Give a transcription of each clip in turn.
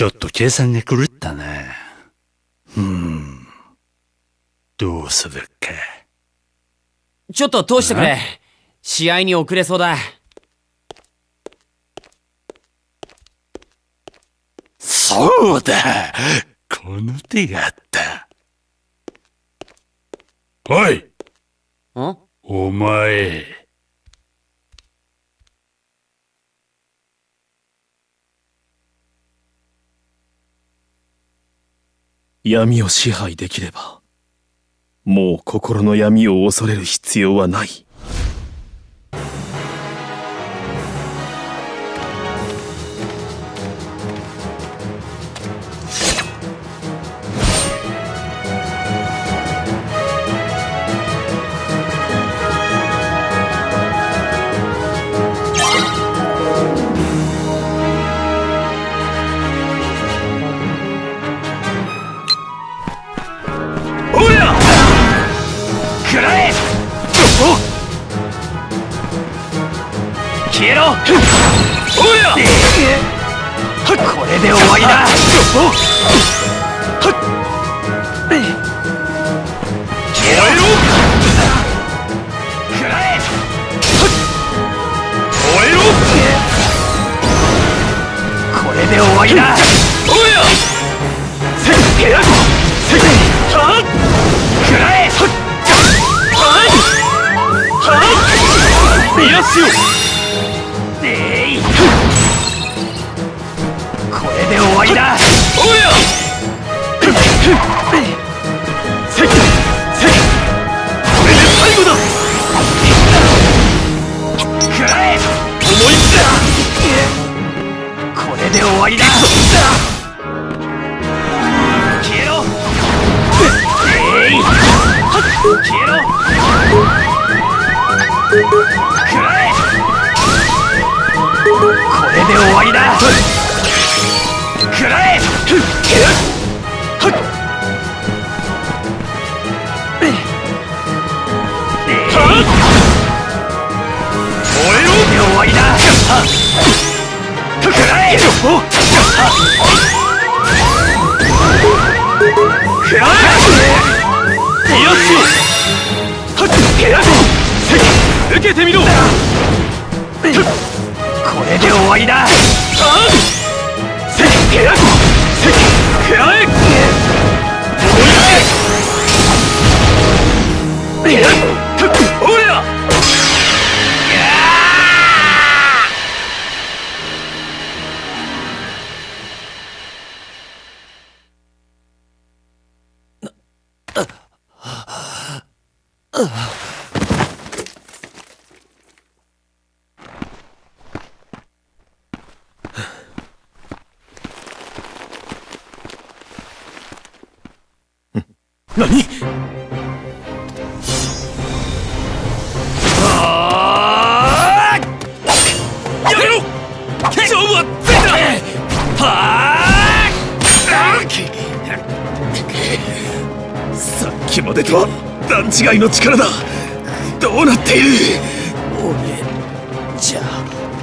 ちょっと計算が狂ったな。うーん。どうするか。ちょっと通してくれ。試合に遅れそうだ。そうだこの手があった。おいん？お前。闇を支配できれば、もう心の闇を恐れる必要はない。えろおりこれで終わりだ。消えろくらえ燃えろこれ。で終わりだおせっけらせっはっくらえはっはっはっわりだ。おせっせっこれで最後だ。らえ思いつだこれで終わりだ。消えろ。らえ。これで終わりだ。せっけらせっけらえ!違いの力だ。どうなっている？俺じゃ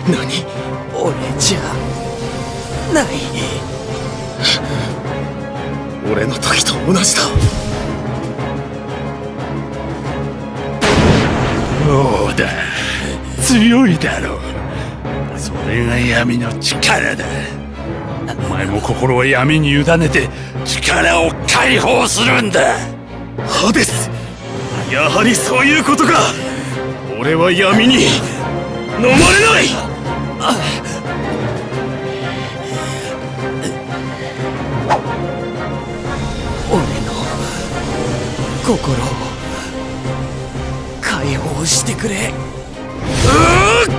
何？俺じゃない。俺の時と同じだそうだ。強いだろう。それが闇の力だ。お前も心を闇に委ねて力を解放するんだ。ハデスやはりそういうことか。俺は闇に飲まれない。俺の心してくれ。うっ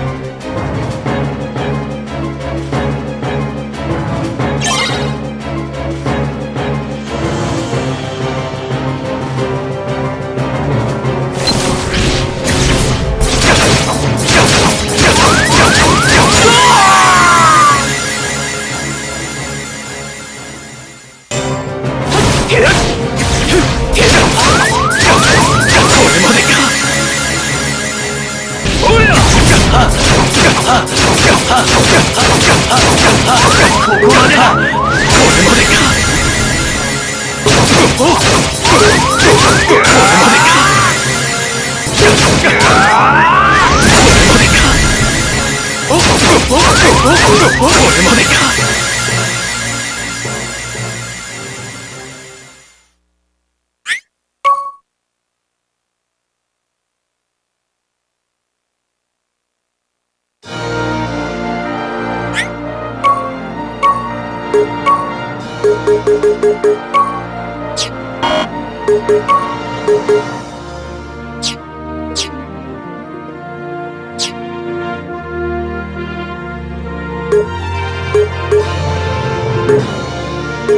おおこ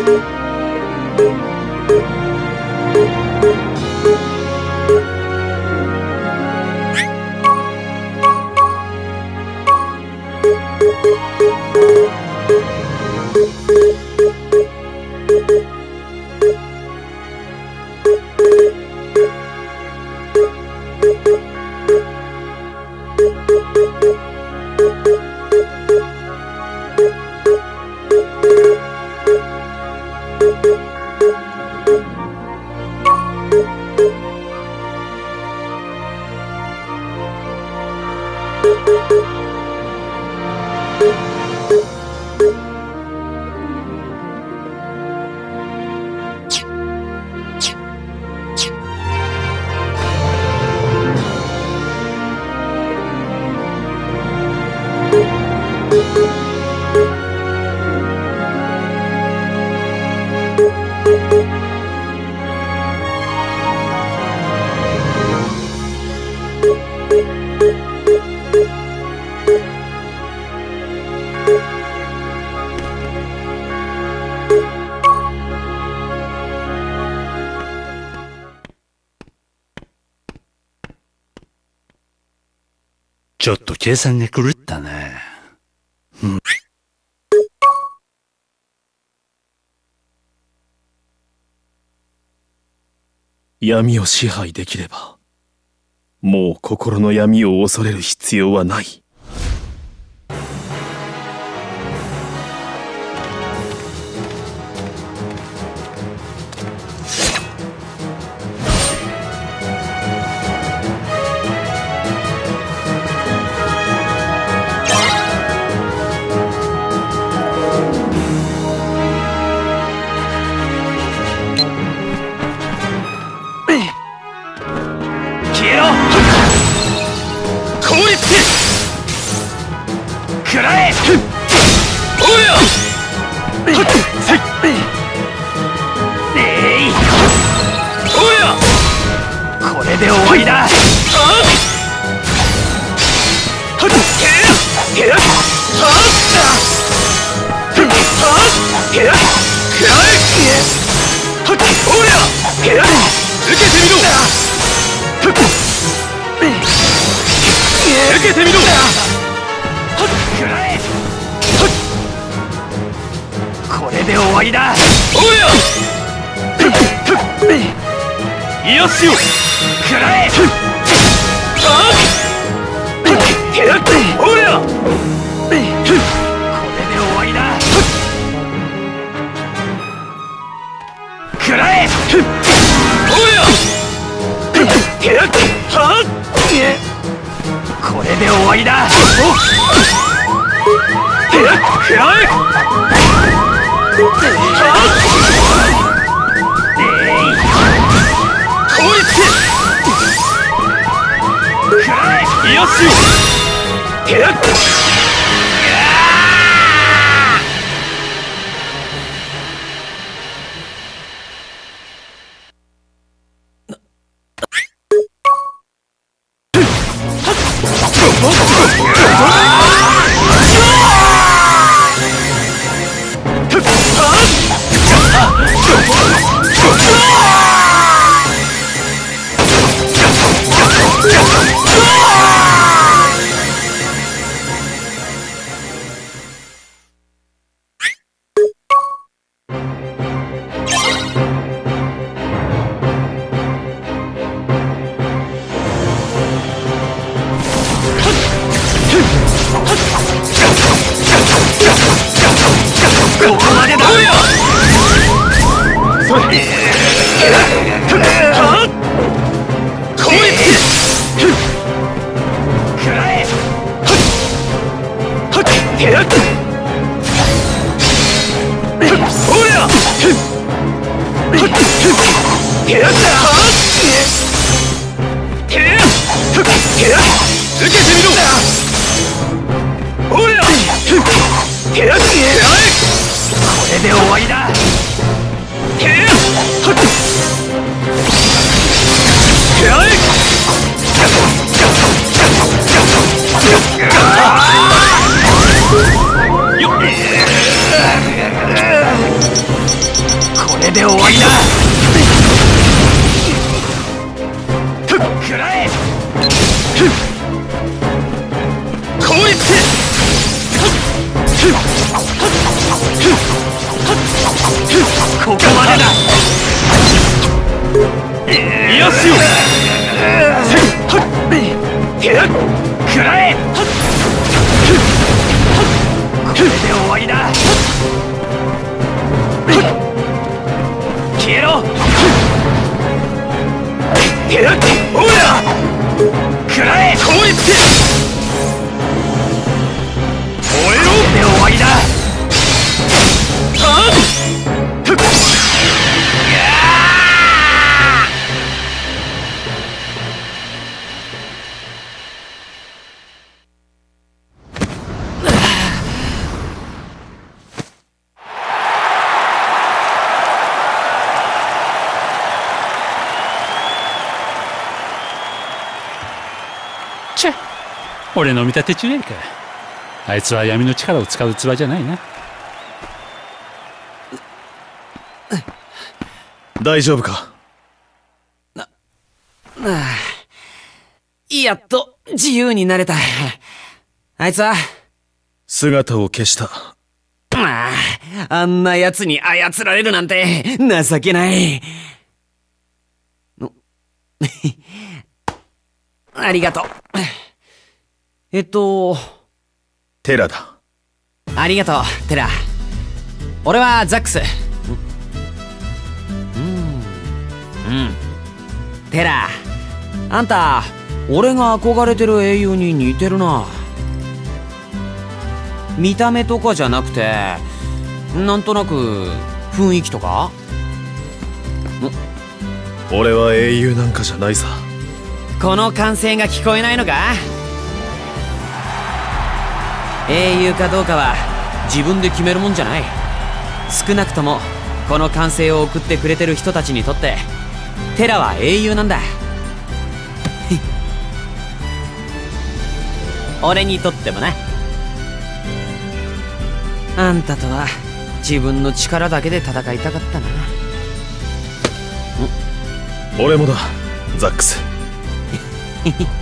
れまでかょっと計算が狂ったね。闇を支配できれば、もう心の闇を恐れる必要はない。けてみろ。これで終わりだ。おや！しよくらえ。騒ぎだ。よし。でだよてみろここまでだ。癒し。くらえ。これで終わりだ。消えろ。くらえこうって俺の見立て違いかあいつは闇の力を使う器じゃないな大丈夫か？やっと自由になれた。あいつは？姿を消した。ああ、あんな奴に操られるなんて情けない。の ありがとう。えっと、テラだ。ありがとう、テラ。俺はザックス。うん。うん。テラ、あんた、俺が憧れてる英雄に似てるな。見た目とかじゃなくて、なんとなく、雰囲気とか？俺は英雄なんかじゃないさ。この歓声が聞こえないのか？英雄かどうかは自分で決めるもんじゃない。少なくともこの歓声を送ってくれてる人たちにとってテラは英雄なんだ。俺にとってもな。あんたとは自分の力だけで戦いたかったな。俺もだ、ザックス。